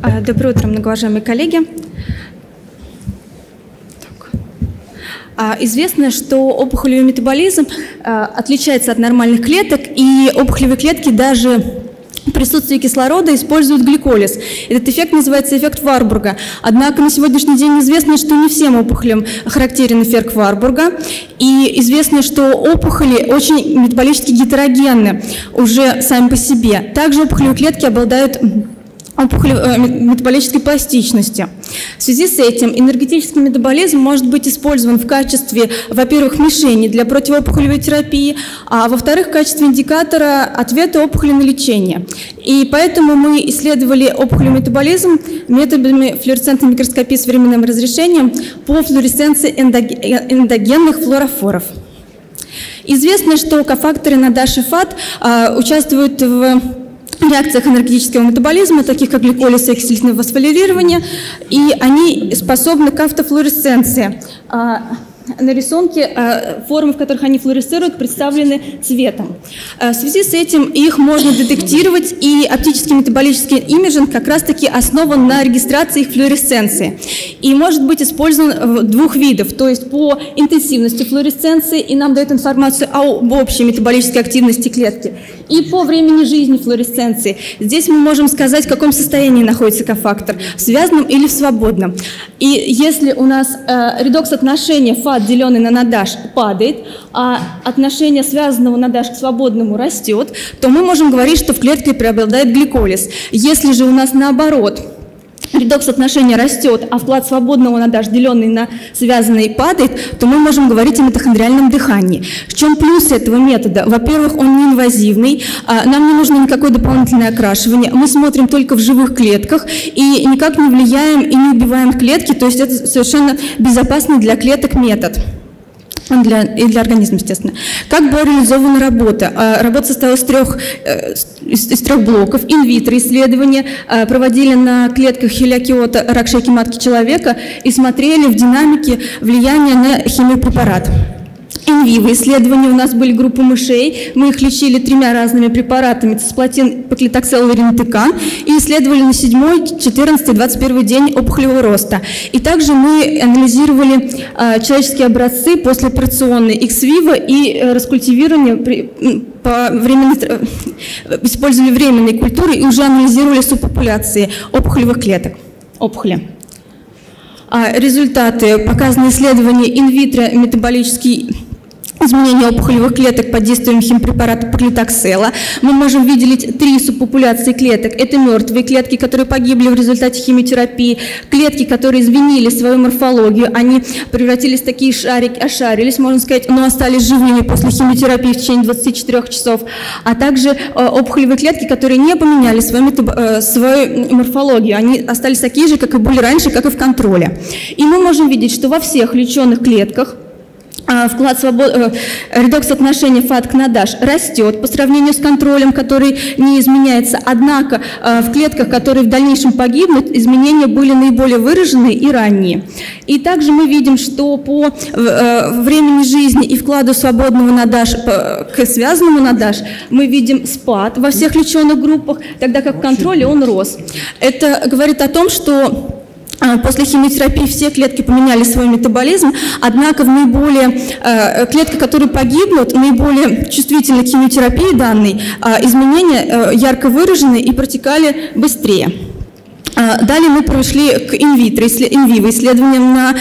А, доброе утро, многоуважаемые коллеги. А, известно, что опухолевый метаболизм а, отличается от нормальных клеток, и опухолевые клетки даже в присутствии кислорода используют гликолиз. Этот эффект называется эффект Варбурга. Однако на сегодняшний день известно, что не всем опухолям характерен эффект Варбурга. И известно, что опухоли очень метаболически гетерогенны уже сами по себе. Также опухолевые клетки обладают опухоли, э, метаболической пластичности. В связи с этим энергетический метаболизм может быть использован в качестве, во-первых, мишени для противоопухолевой терапии, а во-вторых, в качестве индикатора ответа опухоли на лечение. И поэтому мы исследовали опухолевый метаболизм методами флуоресцентной микроскопии с временным разрешением по флуоресценции эндогенных флуорофоров. Известно, что кофакторы на ФАТ а, участвуют в реакциях энергетического метаболизма, таких как гликолиз и оксидительное фосфорилирование, и они способны к автофлуоресценции. На рисунке э, формы, в которых они флуоресцируют, представлены цветом. Э, в связи с этим их можно детектировать, и оптический метаболический имиджинг как раз-таки основан на регистрации их флуоресценции. И может быть использован двух видов, то есть по интенсивности флуоресценции, и нам дает информацию об общей метаболической активности клетки, и по времени жизни флуоресценции. Здесь мы можем сказать, в каком состоянии находится кофактор, в связанном или в свободном. И если у нас э, редокс отношения фат, деленный на надаж, падает, а отношение связанного надаж к свободному растет, то мы можем говорить, что в клетке преобладает гликолиз. Если же у нас наоборот – редокс отношения растет, а вклад свободного на даж, деленный на связанный, падает, то мы можем говорить о митохондриальном дыхании. В чем плюс этого метода? Во-первых, он не инвазивный, а нам не нужно никакое дополнительное окрашивание, мы смотрим только в живых клетках и никак не влияем и не убиваем клетки, то есть это совершенно безопасный для клеток метод для, и для организма, естественно. Как была реализована работа? А, работа состояла из трех, э, из, из трех блоков. Инвитро исследования а, проводили на клетках хелиокиота рак шейки матки человека и смотрели в динамике влияния на химиопрепарат инвиво исследования у нас были группы мышей. Мы их лечили тремя разными препаратами цисплатин, поклитоксел и ринтекан и исследовали на 7, 14, 21 день опухолевого роста. И также мы анализировали э, человеческие образцы послеоперационные экс-виво и э, раскультивирование при, по времени, э, использовали временные культуры и уже анализировали субпопуляции опухолевых клеток, опухоли. А результаты показаны исследования инвитро метаболический изменения опухолевых клеток под действием химпрепарата парлитоксела. Мы можем выделить три субпопуляции клеток. Это мертвые клетки, которые погибли в результате химиотерапии, клетки, которые изменили свою морфологию, они превратились в такие шарики, ошарились, можно сказать, но остались живыми после химиотерапии в течение 24 часов, а также э, опухолевые клетки, которые не поменяли свою, э, свою морфологию, они остались такие же, как и были раньше, как и в контроле. И мы можем видеть, что во всех леченных клетках вклад свобод... Э, редокс отношения ФАТ к НАДАШ растет по сравнению с контролем, который не изменяется. Однако э, в клетках, которые в дальнейшем погибнут, изменения были наиболее выраженные и ранние. И также мы видим, что по э, времени жизни и вкладу свободного НАДАШ к связанному НАДАШ мы видим спад во всех леченных группах, тогда как в контроле он рос. Это говорит о том, что а, после химиотерапии все клетки поменяли свой метаболизм, однако в наиболее, э, клетки, которые погибнут, наиболее чувствительны к химиотерапии данной, а, изменения э, ярко выражены и протекали быстрее. А, далее мы прошли к инвитро, инвиво исследованиям на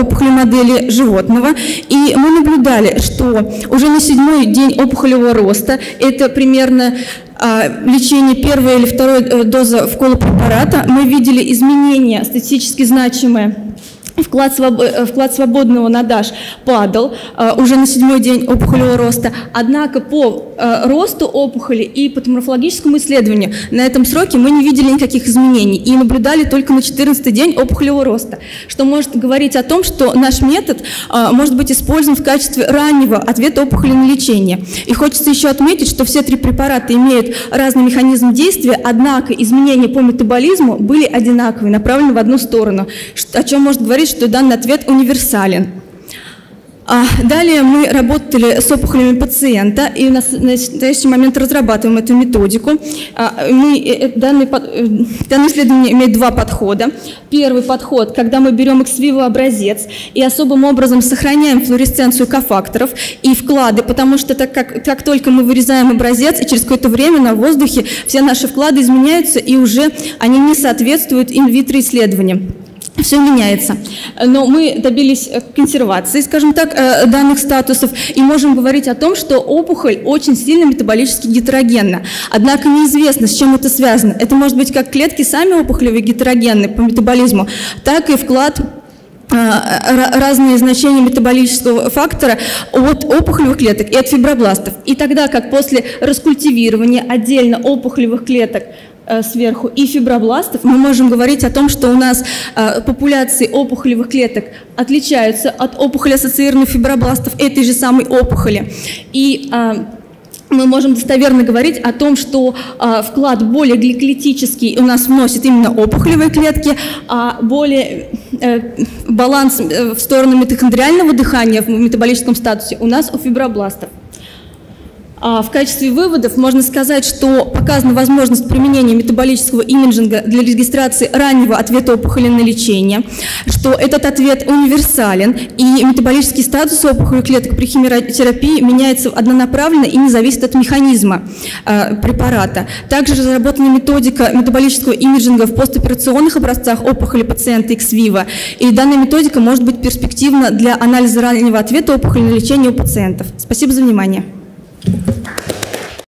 опухоли модели животного, и мы наблюдали, что уже на седьмой день опухолевого роста, это примерно а, лечение первой или второй э, дозы вкола препарата, мы видели изменения статистически значимые Вклад, своб... Э, вклад свободного на ДАШ падал э, уже на седьмой день опухолевого роста, однако по э, росту опухоли и по морфологическому исследованию на этом сроке мы не видели никаких изменений и наблюдали только на 14 день опухолевого роста, что может говорить о том, что наш метод может быть использован в качестве раннего ответа опухоли на лечение. И хочется еще отметить, что все три препарата имеют разный механизм действия, однако изменения по метаболизму были одинаковые, направлены в одну сторону, о чем может говорить говорит, что данный ответ универсален. А, Далее мы работали с опухолями пациента и на настоящий момент разрабатываем эту методику. А, Мы, э, э, данный, э, данное исследование имеет два подхода. Первый подход, когда мы берем экс-виво образец и особым образом сохраняем флуоресценцию кофакторов и вклады, потому что так как, как только мы вырезаем образец, и через какое-то время на воздухе все наши вклады изменяются, и уже они не соответствуют инвитро исследованиям все меняется. Но мы добились э, консервации, скажем так, э, данных статусов и можем говорить о том, что опухоль очень сильно метаболически гетерогенна. Однако неизвестно, с чем это связано. Это может быть как клетки сами опухолевые гетерогенны по метаболизму, так и вклад э, ра- разные значения метаболического фактора от опухолевых клеток и от фибробластов. И тогда как после раскультивирования отдельно опухолевых клеток сверху и фибробластов, мы можем говорить о том, что у нас э, популяции опухолевых клеток отличаются от опухоли-ассоциированных фибробластов этой же самой опухоли. И э, мы можем достоверно говорить о том, что а, вклад более гликолитический у нас вносит именно опухолевые клетки, а более э, баланс э, в сторону митохондриального дыхания в метаболическом статусе у нас у фибробластов. А В качестве выводов можно сказать, что показана возможность применения метаболического имиджинга для регистрации раннего ответа опухоли на лечение, что этот ответ универсален, и метаболический статус опухоли клеток при химиотерапии меняется однонаправленно и не зависит от механизма э, препарата. Также разработана методика метаболического имиджинга в постоперационных образцах опухоли пациента ex-vivo, и данная методика может быть перспективна для анализа раннего ответа опухоли на лечение у пациентов. Спасибо за внимание.